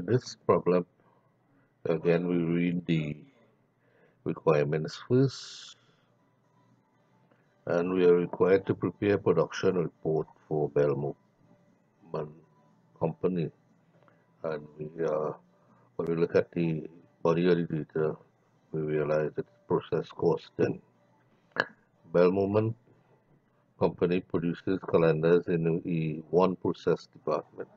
this problem, again we read the requirements first and we are required to prepare production report for Belmont Company and we uh, when we look at the body of the data we realize it's process cost costing. Belmont Company produces calendars in the one process department.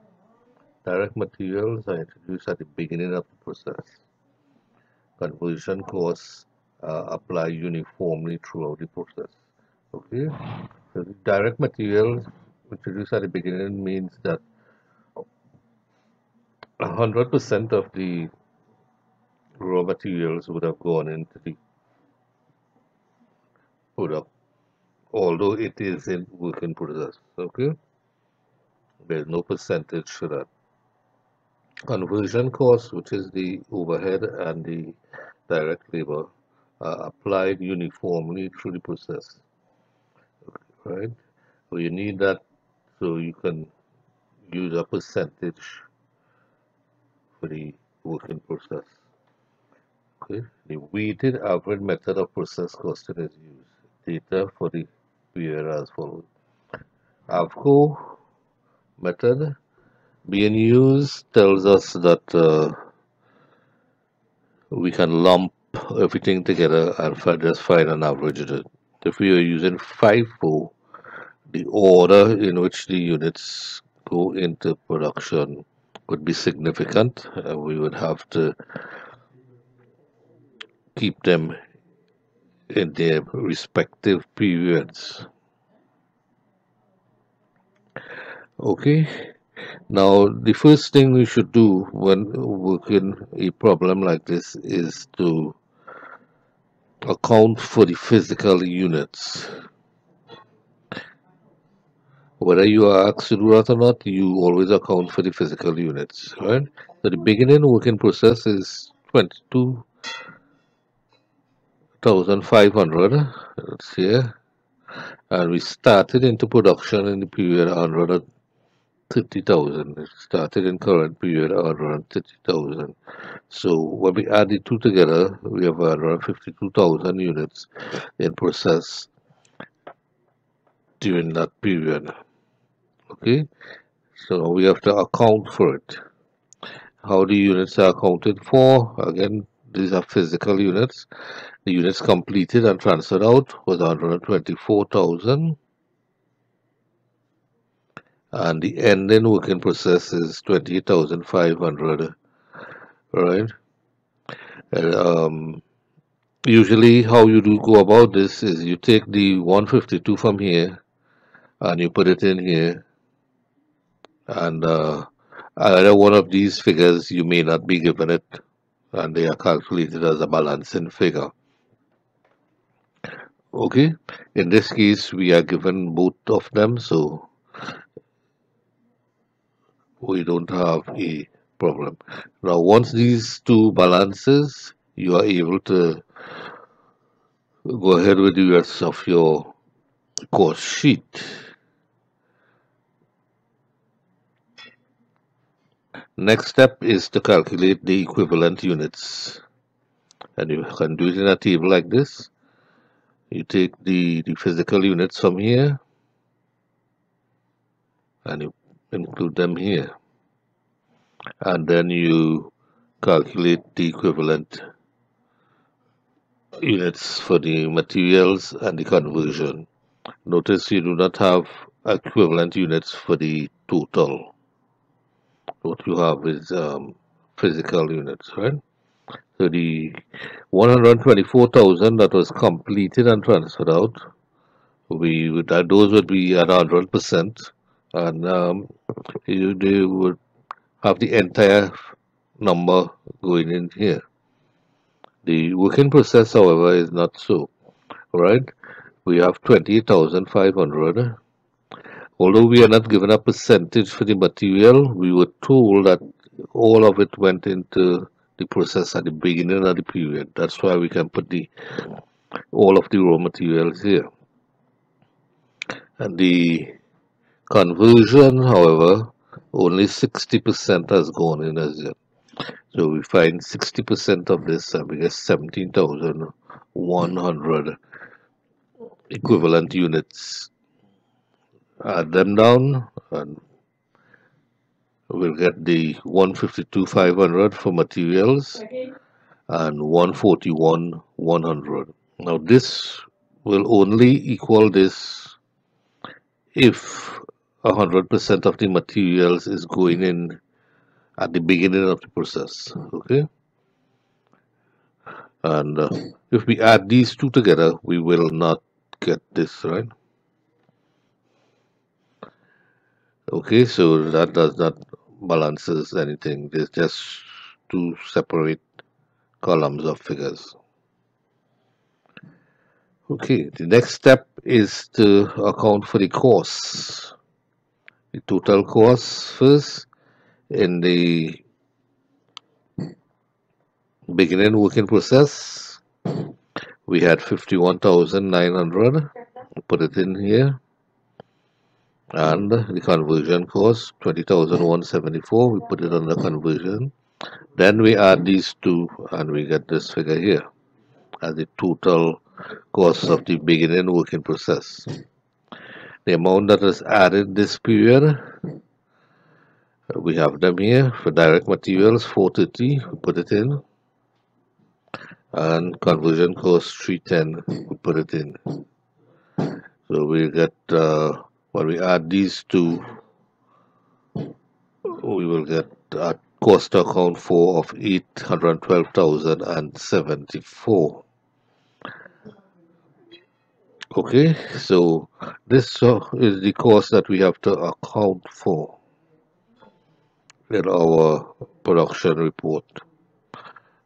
Direct materials are introduced at the beginning of the process. Conversion costs uh, apply uniformly throughout the process. Okay, so direct materials introduced at the beginning means that 100% of the raw materials would have gone into the product although it is in work in process okay there's no percentage for that conversion cost which is the overhead and the direct labor are applied uniformly through the process. Right? So you need that so you can use a percentage for the work in process. Okay? The weighted average method of process costing is used. Data for the period as follows AVCO method used tells us that uh, we can lump everything together and just find an average of it. If we are using FIFO, the order in which the units go into production would be significant. and we would have to keep them in their respective periods. Okay, now the first thing we should do when working a problem like this is to account for the physical units. Whether you are asked to do that or not, you always account for the physical units, right? So the beginning work in process is 22 1500 let's see and we started into production in the period 130,000 it started in current period around 30,000. so when we add the two together we have around 52,000 units in process during that period. Okay? So we have to account for it. How the units are accounted for again these are physical units. The units completed and transferred out was 124,000 and the ending work in process is 28,500 right and, um, usually how you do go about this is you take the 152 from here and you put it in here. And uh, either one of these figures you may not be given it and they are calculated as a balancing figure. Okay? In this case we are given both of them so we don't have a problem. Now once these two balances you are able to go ahead with the rest of your course sheet. Next step is to calculate the equivalent units. And you can do it in a table like this. You take the, the physical units from here. And you include them here. And then you calculate the equivalent units for the materials and the conversion. Notice you do not have equivalent units for the total. What you have is um, physical units right? So the 124,000 that was completed and transferred out, we would, those would be at 100%, and um, you, would have the entire number going in here. The work in process, however, is not so, right? We have 28,500. Although we are not given a percentage for the material, we were told that all of it went into the process at the beginning of the period. That's why we can put the all of the raw materials here. And the conversion, however, only 60% has gone in as yet. So we find 60% of this and we get 17,100 equivalent units. Add them down and we'll get the 152,500 for materials and 141,100. Now this will only equal this if 100% of the materials is going in at the beginning of the process okay? And uh, if we add these two together we will not get this right? Okay so that does not balances anything. There's just two separate columns of figures. Okay the next step is to account for the costs the total cost first in the beginning work in process. We had 51,900 put it in here. And the conversion cost 20,174 we put it on the conversion. Then we add these two and we get this figure here as the total cost of the beginning work in process the amount that is added this period we have them here for direct materials 430 we put it in. And conversion cost 310 we put it in. So we get uh, when we add these two we will get a cost account for of 812,074 okay so this uh, is the cost that we have to account for in our production report.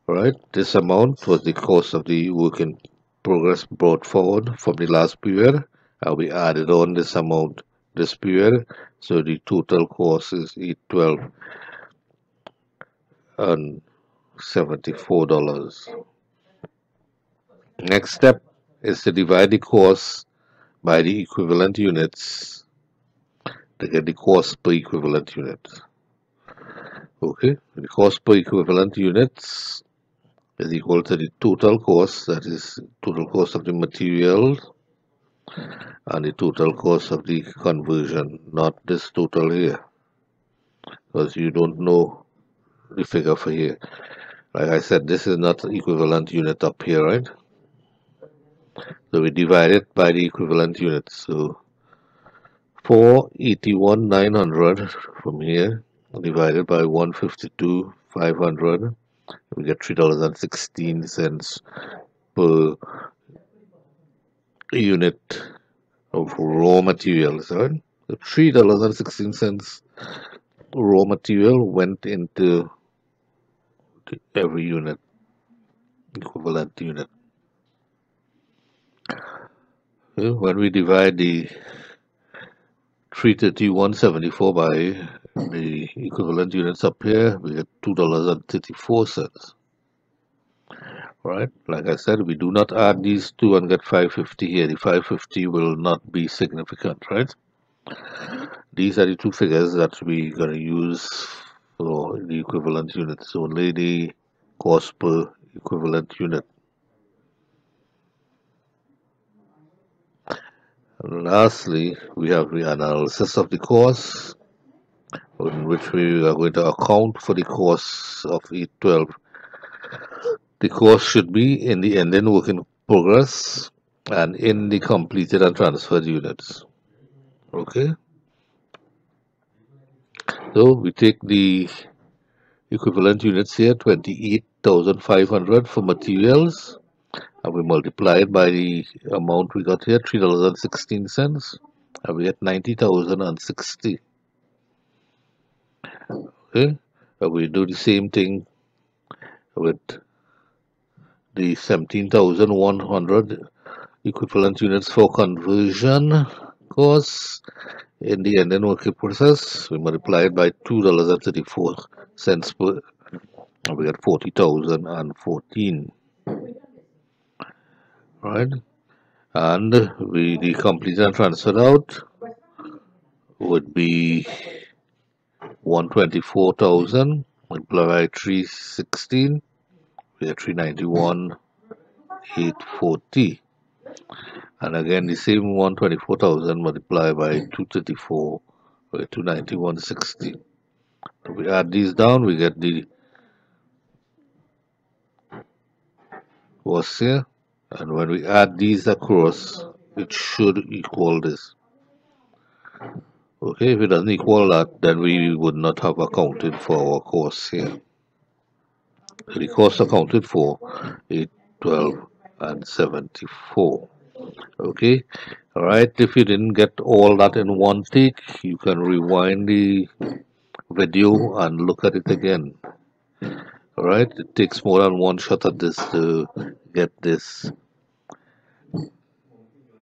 Right, this amount was the cost of the work in progress brought forward from the last period and we added on this amount this period so the total cost is 812 and 74 dollars next step is to divide the cost by the equivalent units to get the cost per equivalent unit. Okay the cost per equivalent units is equal to the total cost that is total cost of the material and the total cost of the conversion not this total here. Because you don't know the figure for here. Like I said this is not equivalent unit up here right so we divide it by the equivalent units so 481 900 from here divided by 152 500 we get three dollars and sixteen cents per unit of raw materials right so three dollars and sixteen cents raw material went into every unit equivalent unit when we divide the 331.74 by the equivalent units up here we get two dollars and 34 cents. Right? Like I said we do not add these two and get 550 here. The 550 will not be significant right? These are the two figures that we're going to use for the equivalent units. Only the cost per equivalent unit and lastly we have the analysis of the cost in which we are going to account for the costs of E12. The cost should be in the ending work in progress and in the completed and transferred units. Okay. So we take the equivalent units here 28,500 for materials and we multiply it by the amount we got here $3.16 and we get 90,060 okay? And we do the same thing with the 17,100 equivalent units for conversion costs. In the ending work in process we multiply it by two dollars and 34 cents per and we get 40,014 right. And we the complete and transferred out would be 124,000 multiplied by 316 we get 391 840 and again the same 124,000 multiplied by 234 we get 29160 so we add these down we get the was here and when we add these across it should equal this. Okay if it doesn't equal that then we would not have accounted for our cost here. The cost accounted for 8 12 and 74 okay all right if you didn't get all that in one take you can rewind the video and look at it again all right it takes more than one shot at this to get this